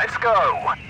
Let's go!